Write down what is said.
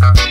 Bye.